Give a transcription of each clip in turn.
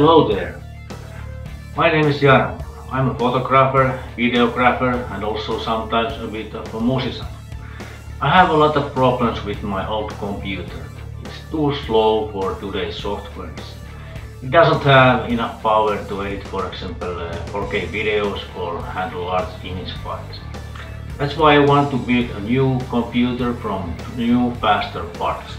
Hello there. My name is Jarmo. I'm a photographer, videographer and also sometimes a bit of a musician. I have a lot of problems with my old computer. It's too slow for today's softwares. It doesn't have enough power to edit for example uh, 4K videos or handle large image files. That's why I want to build a new computer from new faster parts.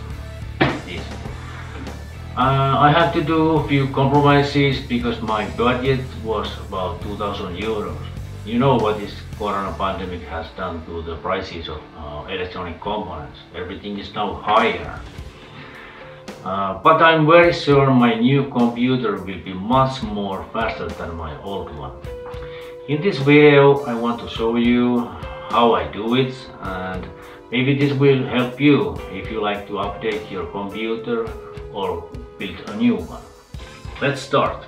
Uh, I had to do a few compromises because my budget was about 2000 euros. You know what this corona pandemic has done to the prices of uh, electronic components. Everything is now higher. Uh, but I'm very sure my new computer will be much more faster than my old one. In this video I want to show you how I do it and maybe this will help you if you like to update your computer or build a new one. Let's start.